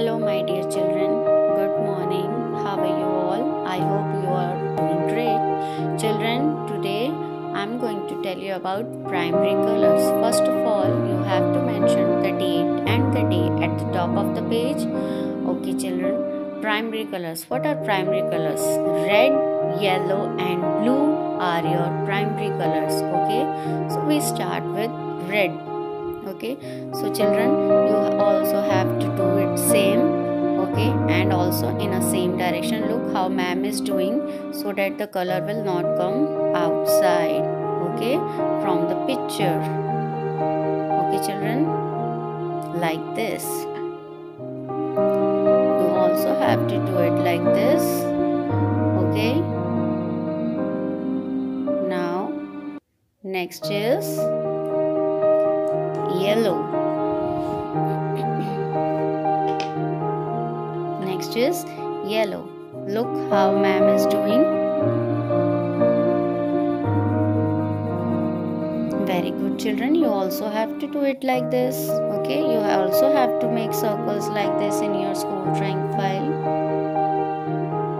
Hello, my dear children. Good morning. How are you all? I hope you are doing great. Children, today I'm going to tell you about primary colors. First of all, you have to mention the date and the day at the top of the page. Okay, children. Primary colors. What are primary colors? Red, yellow, and blue are your primary colors. Okay, so we start with red okay so children you also have to do same okay and also in a same direction. Look how ma'am is doing so that the color will not come outside okay from the picture. Okay children like this. You also have to do it like this okay. Now next is yellow. Is yellow. Look how ma'am is doing. Very good children. You also have to do it like this. Okay. You also have to make circles like this in your school drawing file.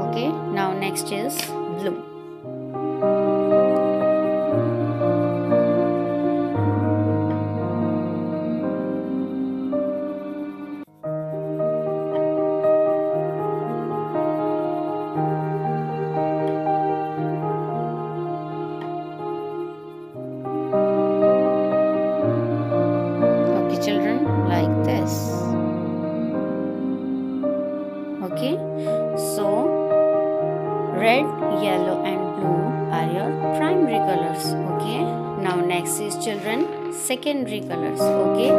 Okay. Now next is blue. Okay? So red yellow and blue are your primary colors. Okay? Now next is children secondary colors. Okay?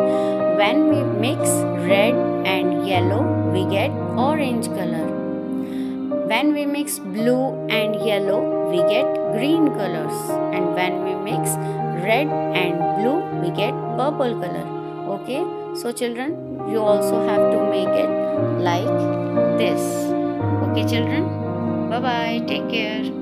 When we mix red and yellow we get orange color. When we mix blue and yellow we get green colors. And when we mix red and blue we get purple color. Okay? So children you also have to make it like this. Okay children. Bye bye take care